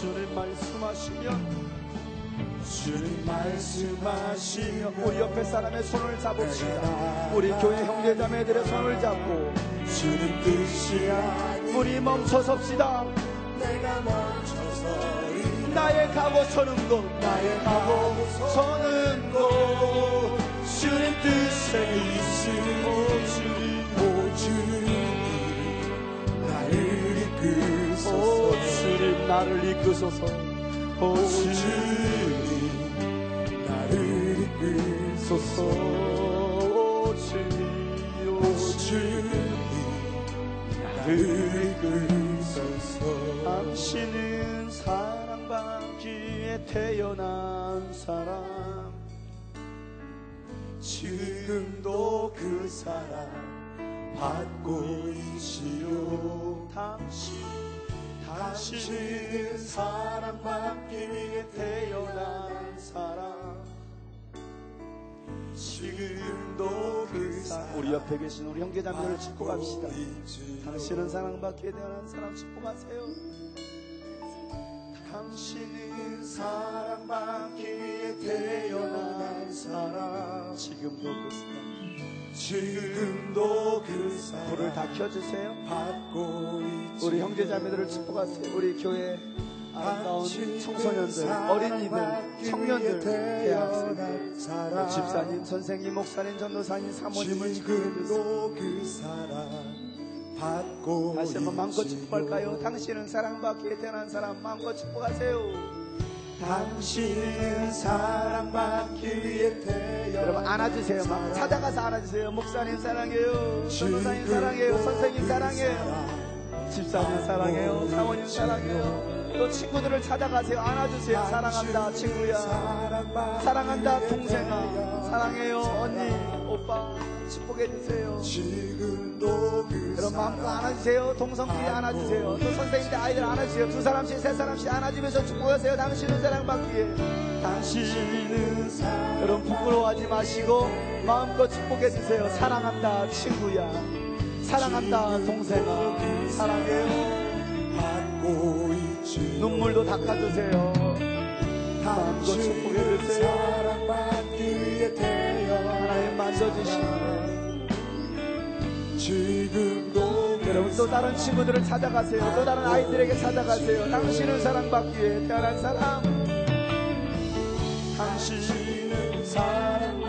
주님 말씀하시면 주님 말씀하시면 우리 옆에 사람의 손을 잡읍시다. 우리 교회 형제 자매들의 손을 잡고 주님 뜻이 아닌 우리 멈춰 섭시다. 내가 멈춰서 나의 가고 서는 곳 나의 가고 서는 곳. 주님 뜻에 있으 나를 이끄소서. 오 주님 나를 이끄소서. 소서 오 주님 오 주님 나를 이끄소서. 당신은 사랑받기에 태어난 사람. 지금도 그 사랑 받고 있지요. 당신 당신은 사랑받기 위해 태어난 사람. 지금도 그 사랑 우리 옆에 계신 우리 형제자매들을 축복합시다. 당신은 사랑받기에 대한 사람 축복하세요. 당신은 사랑받기 위해 태어난 사람 지금도 그 사람 지금도 그 사랑. 불을 다 켜주세요. 받고. 우리 형제자매들을 축복하세요. 우리 교회 아름다운 청소년들 어린이들 청년들 대학생들 사랑 집사님 선생님 목사님 전도사님 사모님을 지금도 그 사랑 다시 한번 마음껏. 축복할까요? 당신은 사랑받기에 태어난 사람 마음껏 축복하세요 당신은 사랑받기 위해 태어난 여러분 안아주세요. 막 찾아가서 안아주세요. 목사님 사랑해요. 전도사님 사랑해요. 선생님 그 사랑해요. 사랑 집사님 사랑해요. 사모님 사랑해요. 또 친구들을 찾아가세요. 안아주세요. 사랑한다 친구야. 사랑한다 동생아. 사랑해요 언니 오빠 축복해 주세요. 지금도 그 여러분 마음껏 안아주세요. 동성끼리 안아주세요. 또 선생님들 아이들 안아주세요. 두 사람씩 세 사람씩 안아주면서 축복하세요. 당신은 사랑받기에. 당신은 사랑 여러분 부끄러워하지 마시고 마음껏 축복해 주세요. 사랑한다 친구야. 사랑한다 동생아. 사랑해요 받고 있지. 눈물도 닦아주세요. 마음껏 축복해 주세요. 사랑받기 위해 만져주시고 지금도 여러분 또 다른 친구들을 찾아가세요. 또 다른 아이들에게 찾아가세요. 당신은 사랑받기 위해 태어난 사람. 당신은 사랑.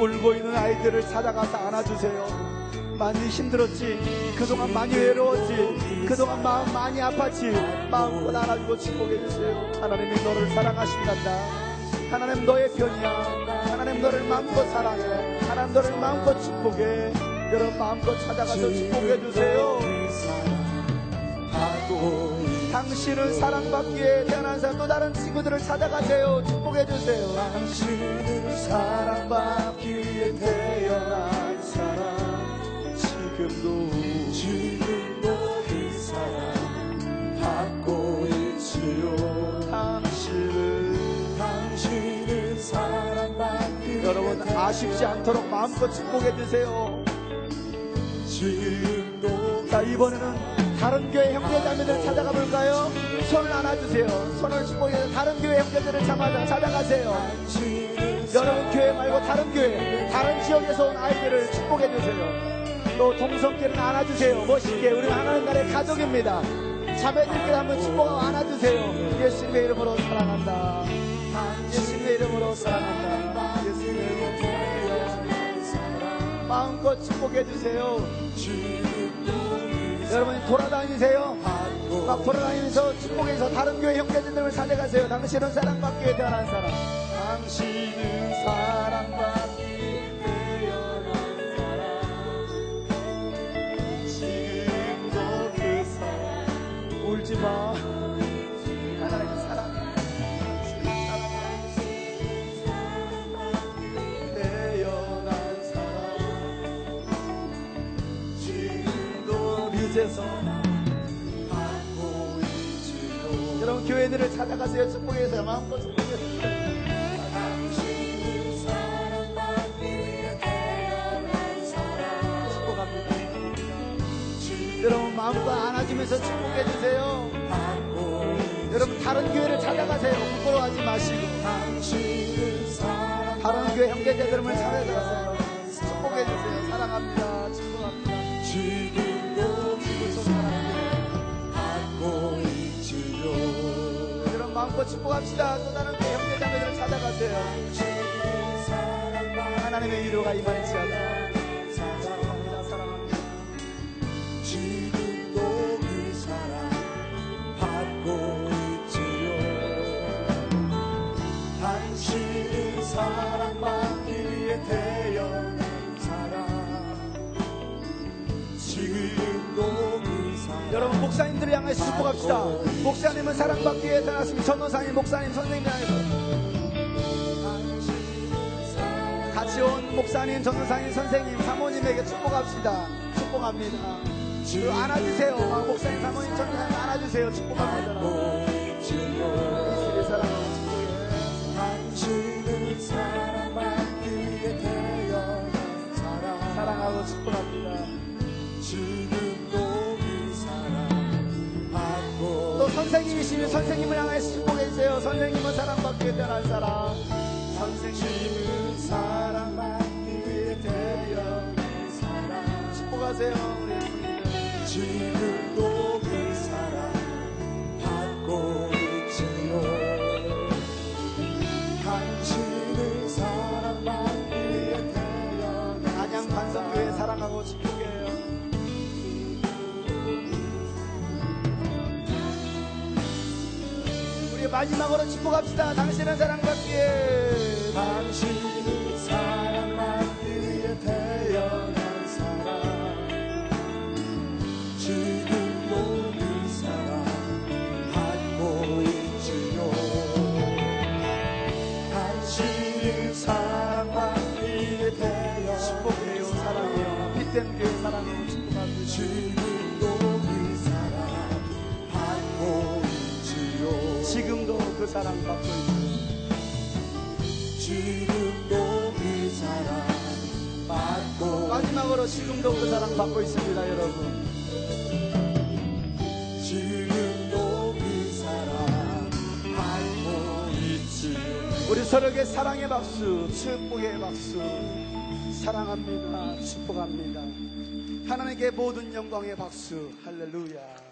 울고 있는 아이들을 찾아가서 안아주세요. 많이 힘들었지. 그동안 많이 외로웠지. 그동안 마음 많이 아팠지. 마음껏 안아주고 축복해주세요. 하나님이 너를 사랑하신단다. 하나님 너의 편이야. 하나님 너를 마음껏 사랑해. 하나님 너를 마음껏 축복해. 여러분 마음껏 찾아가서 축복해 주세요. 그 사랑 받고 있지 당신은 사랑받기에 태어난 사람 또 다른 친구들을 찾아가세요. 축복해 주세요. 아쉽지 않도록 마음껏 축복해 주세요. 지금도 자 이번에는 다른 교회 형제자매들 찾아가 볼까요? 손을 안아주세요. 손을 축복해서 다른 교회 형제들을 찾아가, 찾아가세요. 여러분 교회 말고 다른 교회, 다른 지역에서 온 아이들을 축복해 주세요. 또 동성끼리는 안아주세요. 멋있게 우리 하나님 나라의 가족입니다. 자매들끼리 한번 축복하고 안아주세요. 예수님의 이름으로 사랑한다. 예수님의 이름으로 사랑한다. 마음껏 축복해 주세요. 여러분 돌아다니세요. 막 돌아다니면서 축복해서 다른 교회 형제들을 찾아가세요. 당신은 사랑받기 위해 태어난 사람. 당신은 사랑받기 위해 태어난 사람. 지금도 그 사랑. 울지 마. 찾아가세요 축복해서 마음껏 축복해주세요 여러분 마음껏 안아주면서 축복해 주세요. 여러분 다른 교회를 찾아가세요. 부끄러워하지 마시고 다른 교회 형제자들을 찾아가세요. 축복합시다. 또 다른 교회 형제자매들을 찾아가세요. 하나님의 위로가 임할지어다. 목사님들을 향해서 축복합시다. 목사님은 사랑받기 위해 태어났습니다. 전도사님, 목사님, 선생님을 향해서 같이 온 목사님, 전도사님, 선생님, 사모님에게 축복합시다. 축복합니다. 그 안아주세요. 막 목사님, 사모님, 전도사님 안아주세요. 축복합니다. 축복해. 당신은 사랑받기 위해 태어난 사람 사랑하고 축복합니다. 선생님이시면 선생님을 향해서 축복해주세요. 선생님은 사랑받기 위해 태어난 사람. 선생님은 사랑받기 위해 태어난 사람. 우리 예수님. 지금도 그 사랑 받고 마지막으로 축복합시다. 당신은 사랑받기에 당신 그 사랑 받고 있어요. 지금도 그 사랑 받고 마지막으로 지금도 그 사랑 받고 있습니다, 여러분. 지금도 그 사랑 받고 있지요 우리 서로에게 사랑의 박수, 축복의 박수, 사랑합니다, 축복합니다. 하나님께 모든 영광의 박수, 할렐루야.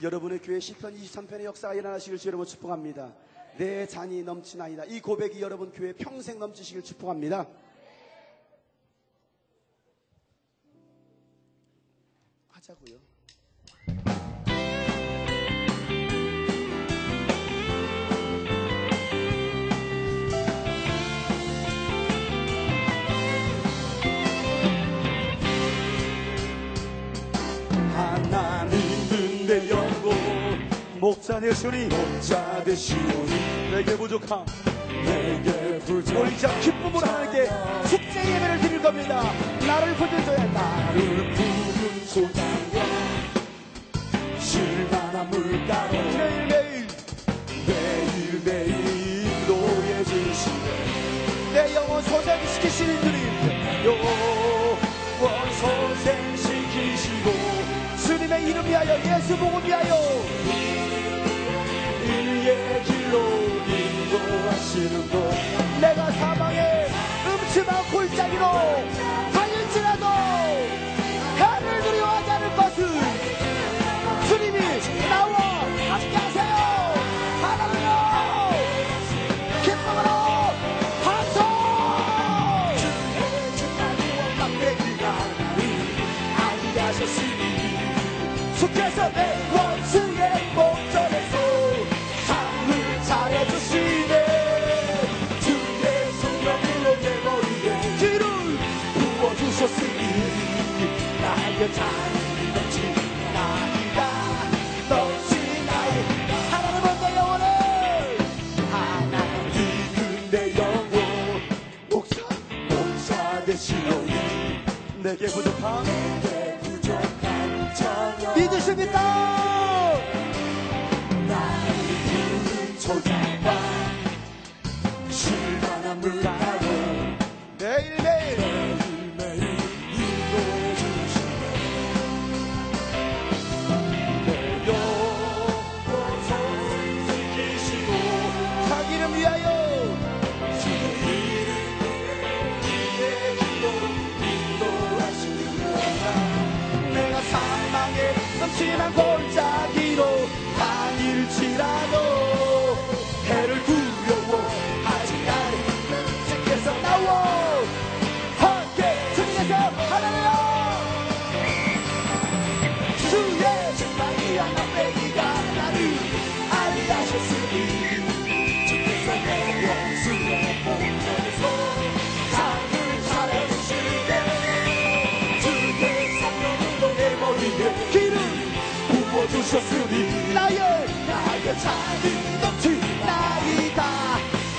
여러분의 교회 시편 23편의 역사가 일어나시길 주 여러분 축복합니다. 내 잔이 넘치나이다. 이 고백이 여러분 교회 평생 넘치시길 축복합니다. 하자고요. 목자 되시오니 목자 되시오니 내게 부족함 내게 부족. 우리 자 기쁨으로 하나님께 축제 예배를 드릴 겁니다. 나를 한다 나를 부른 소장과 실만한 물가로 매일매일 매일매일 인도해 주시네. 내 영혼 소생시키시는 주님 영혼 소생시키시고 주님의 이름 위하여 예수 복음 위하여 길로 인도하시는 것 내가 사망의 음침한 골짜기로 내게 부족함 내 부족한 전혀 믿으십니까? 나를 부른 초장과 실만한 물가 찬이 넘치나이다.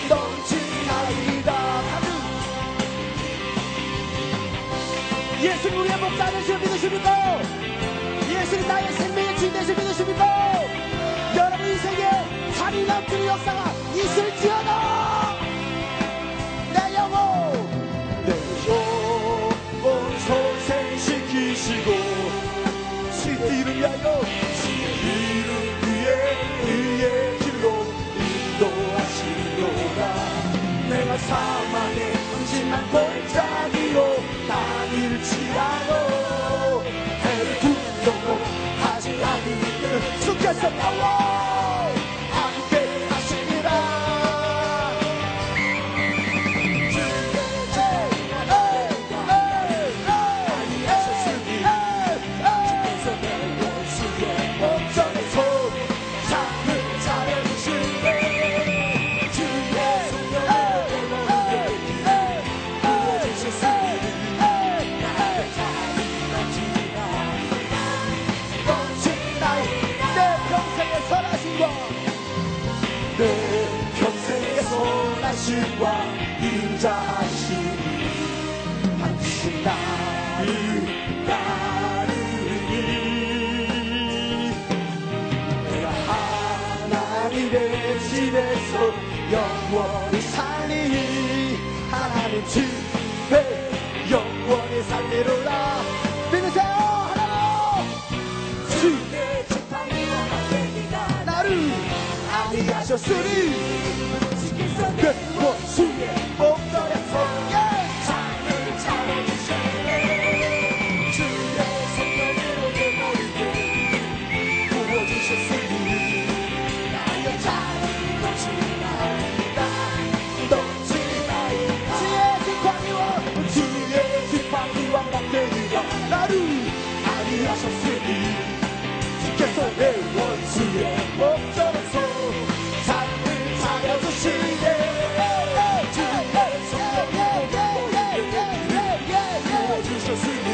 넘치나이다. 예수님 우리의 목자 되시를 믿으십니까? 예수님 나의 생명의 주인 믿으십니까? 여러분 인생에 살이 넘치는 역사가 있을지어다 하나님의 집에서 영원히 살리 하나님 집에 영원히 살리로라. 믿으세요 하나님. 주내 지팡이와 함께니가 나를 아니하셨으니 목전에서 삶을 머리에 부어주셨으니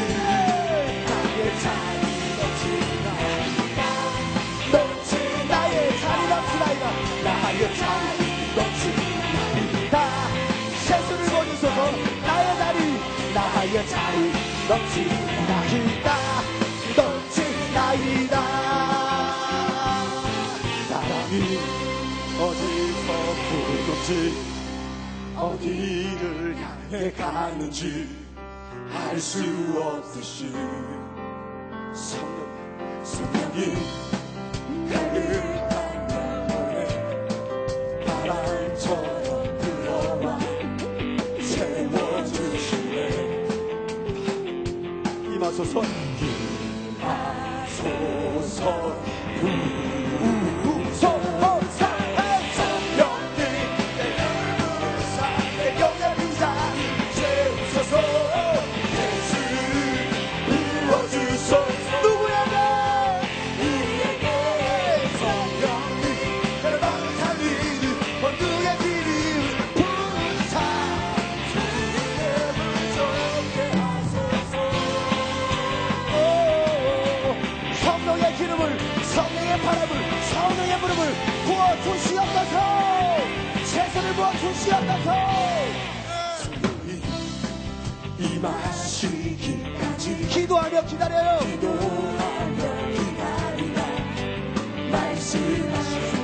나의 나의 나의 나의 자리 나의 넘치나이다 부르든지 어디를 향해 가는지 알 수 없듯이. 성령, 성령이 가득한 영혼에 바람처럼 불어와 채워주시네. 임하소서 소서 소호 부름을 부어 주시옵소서! 최선을 부어 주시옵소서! 임하시기까지 기도하며 기다려요. 기도하며 기다리다 말씀하시네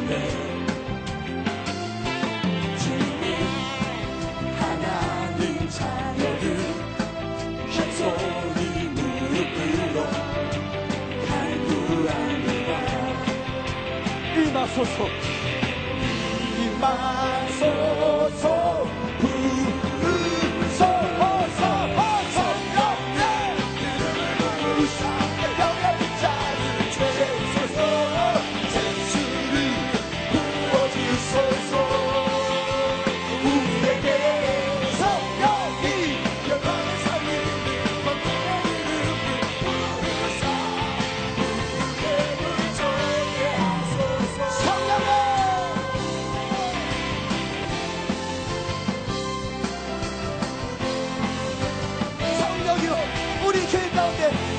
임하소서 임하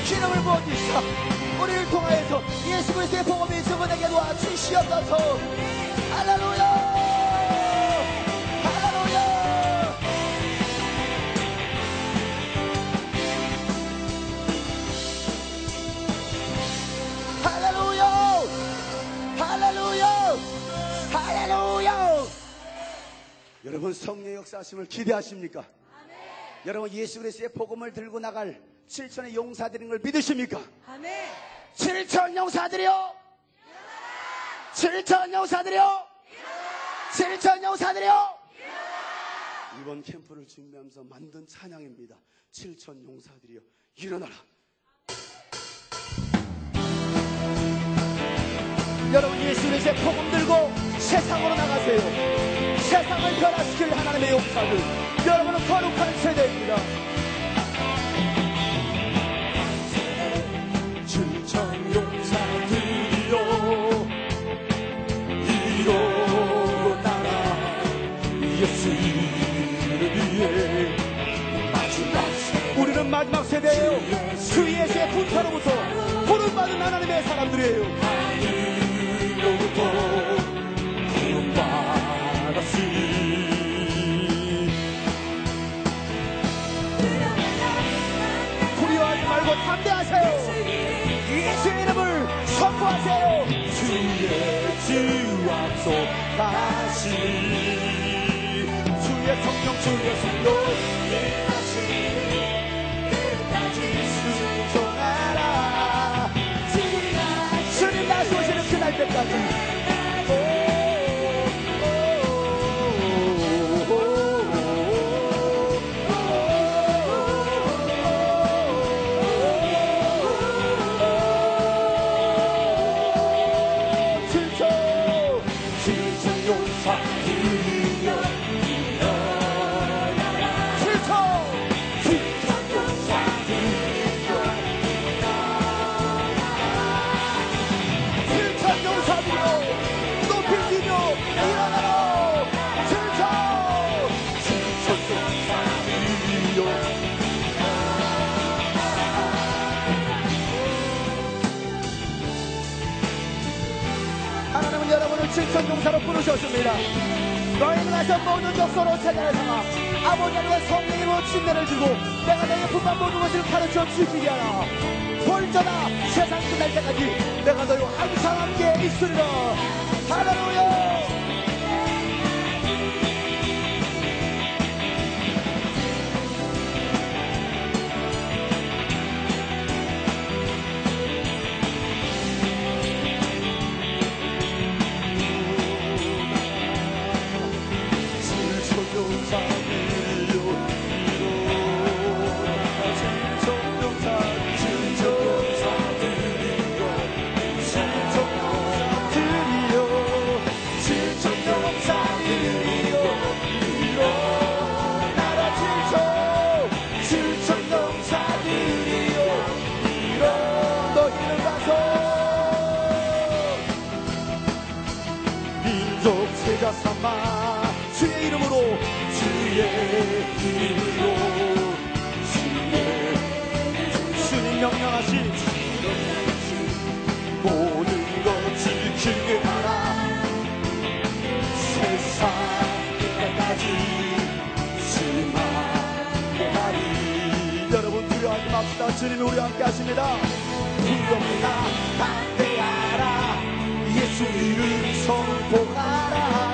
부어 주시사. 우리를 통하여서 예수 그리스도의 복음이 저분에게 와 주시옵소서. 할렐루야! 여러분 성령 역사하심을 기대하십니까? 여러분 예수 그리스도의 복음을 들고 나갈 7천의 용사들인 걸 믿으십니까? 아멘. 7천 용사들이요? 7천 용사들이요? 7천 용사들이요? 이번 캠프를 준비하면서 만든 찬양입니다. 7천 용사들이요. 일어나라. 여러분 예수 그리스도의 복음 들고 세상으로 나가세요. 세상을 변화시킬 하나님의 용사들. 여러분은 거룩한 세대입니다 우리는 마지막 세대예요. 주 예수의 군사로부터 부름받은 하나님의 사람들이에요. 두려워하지 말고 담대하세요. 예수의 이름을 선포하세요. 주의 주 앞서 다시 그날 때까지. 부르셨습니다. 너희는 가서 모든 족소로 찾아야 삼아 아버지 하나님과 성령으로 침례를 주고 내가 너희 분만 모든 것을 가르쳐 지키게 하라. 볼저다 세상 끝날 때까지 내가 너희와 항상 함께 있으리라. 할렐루야 삼아 주의 이름으로 주의 이름으로 주의 주님 명령하신 모든 것 지키게 하라 주님이 우리와 함께 하십니다. 두렵다 담대하라. 예수 이름 선포하라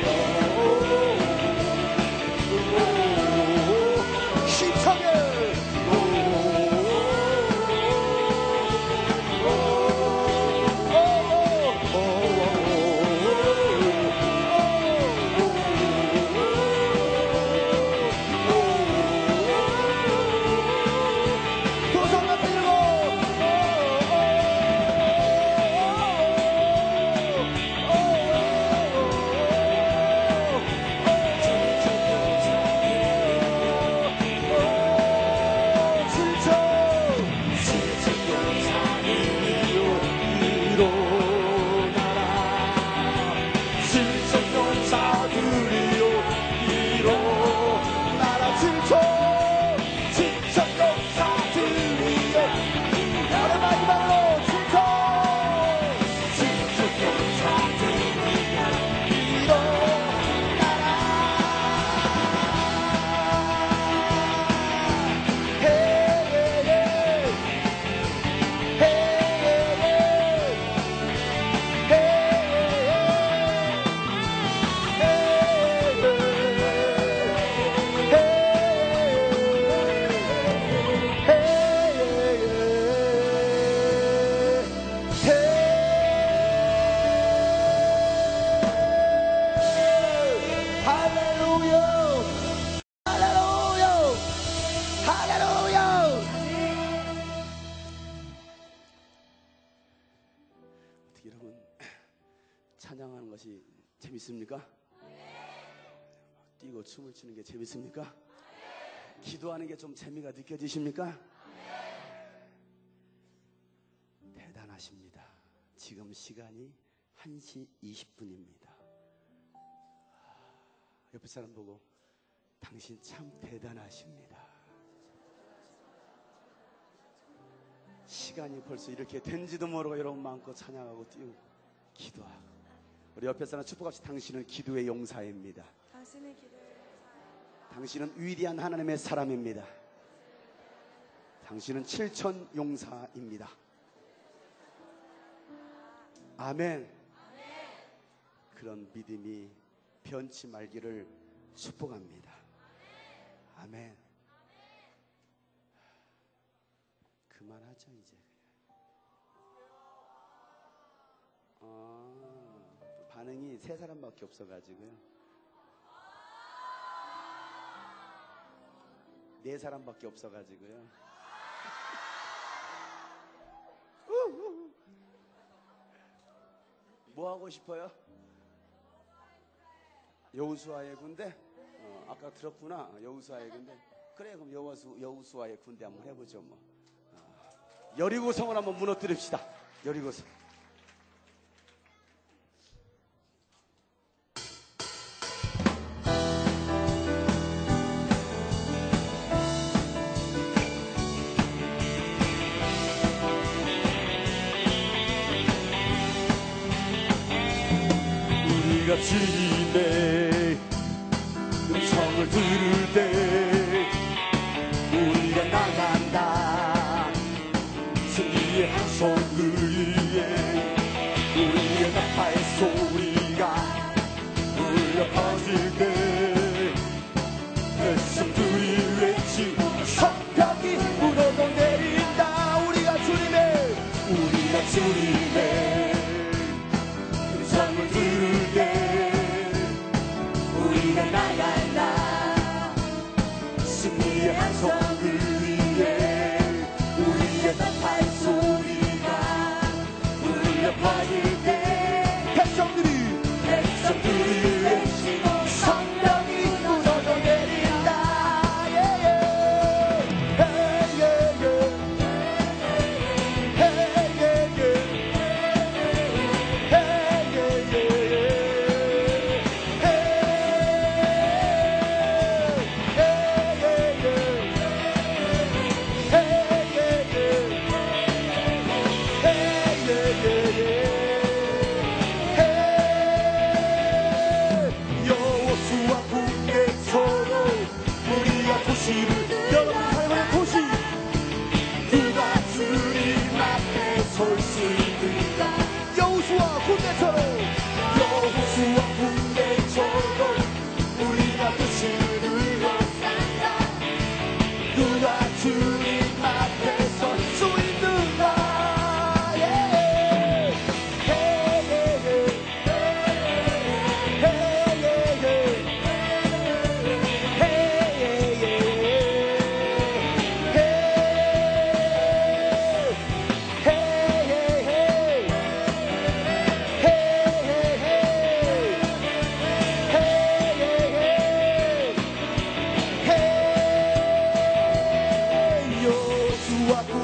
춤을 추는 게 재밌습니까? 기도하는 게 좀 재미가 느껴지십니까? 대단하십니다. 지금 시간이 1시 20분입니다. 옆에 사람 보고 당신 참 대단하십니다. 시간이 벌써 이렇게 된지도 모르고 여러분 마음껏 찬양하고 뛰고 기도하고 우리 옆에 사람 축복합시다. 당신은 기도의 용사입니다. 당신의 기도를 당신은 위대한 하나님의 사람입니다. 당신은 칠천 용사입니다. 아멘. 그런 믿음이 변치 말기를 축복합니다. 아멘. 그만하죠 이제. 아, 반응이 세 사람밖에 없어가지고요. 네 사람밖에 없어가지고요. 뭐 하고 싶어요? 여우수아의 군대? 어, 아까 들었구나. 여우수아의 군대. 그래 그럼 여우수, 여우수아의 군대 한번 해보죠 뭐. 어, 여리고성을 한번 무너뜨립시다. 여리고성. 우리가 aku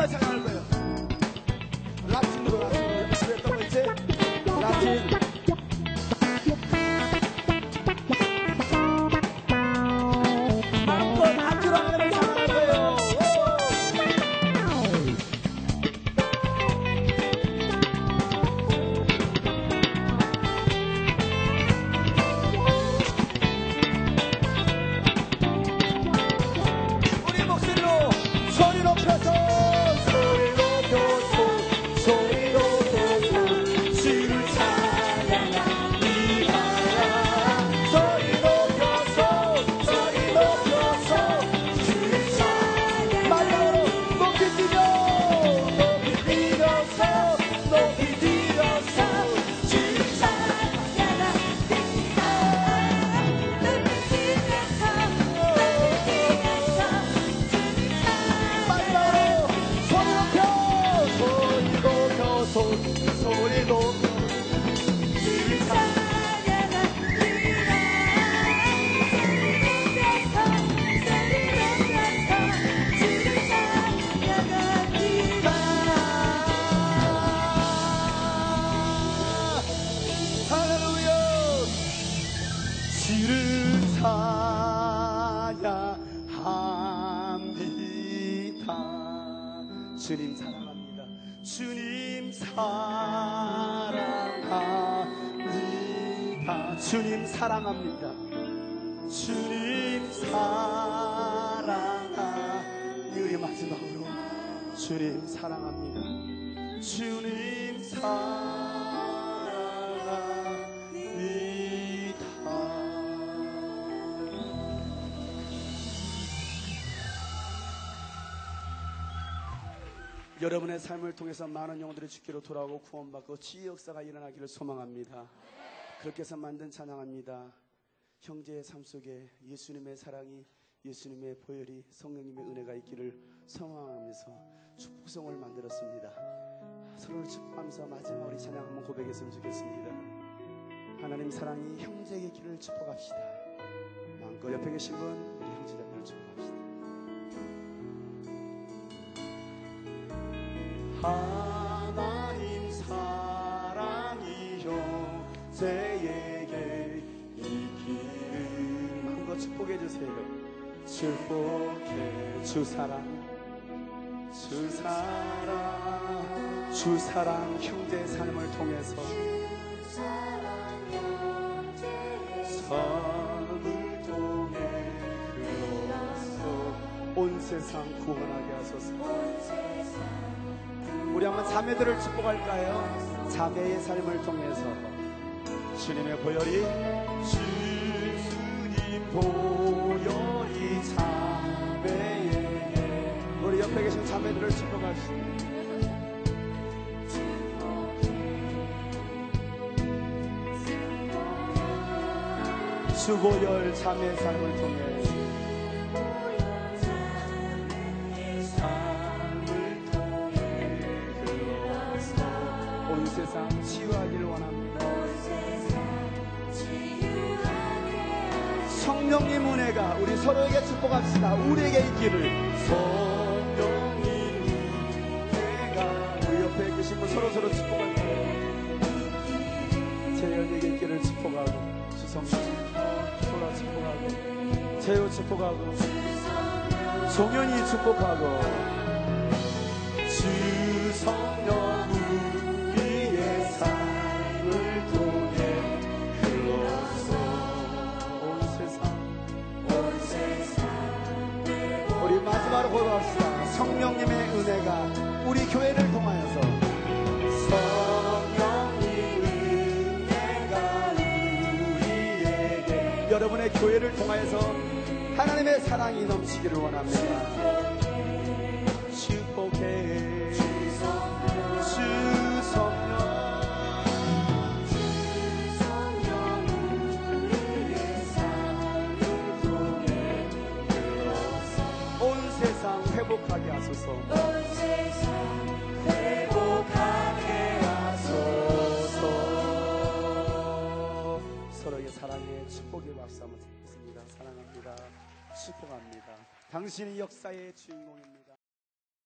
악기 사랑합니다. 주님 사랑하 이 우리 마지막으로 주님 사랑합니다. 주님 사랑합니다. 여러분의 삶을 통해서 많은 영혼들이 죽기로 돌아오고 구원받고 치유 역사가 일어나기를 소망합니다. 그렇게 해서 만든 찬양합니다. 형제의 삶 속에 예수님의 사랑이 예수님의 보혈이 성령님의 은혜가 있기를 소망하면서 축복성을 만들었습니다. 서로를 축복하면서 마지막 우리 찬양 한번 고백했으면 좋겠습니다. 하나님 사랑이 형제의 길을 축복합시다. 마음껏 옆에 계신 분 우리 형제자매를 축복합시다. 하 해 주세요. 축복해 주 사랑 주 사랑 주 사랑 형제 삶을 통해서 선을 통해 흘러서 온 세상 구원하게 하소서. 우리 한번 자매들을 축복할까요? 자매의 삶을 통해서 주님의 보혈이 보혈이 자매에게 우리 옆에 계신 자매들을 축복하시니 주보혈 자매의 삶을 통해 서로에게 축복합시다. 우리에게 성령님 은혜가 우리 옆에 계신 분 서로 서로 축복할까요? 재현에게 있기를 축복하고 주성님 소라 축복하고 재호 축복하고 종현이 축복하고 성령님의 은혜가 우리 교회를 통하여서 성령님 은혜가 우리에게 여러분의 교회를 통하여서 하나님의 사랑이 넘치기를 원합니다 축복의 박수 한번 드리겠습니다. 사랑합니다. 축복합니다. 당신이 역사의 주인공입니다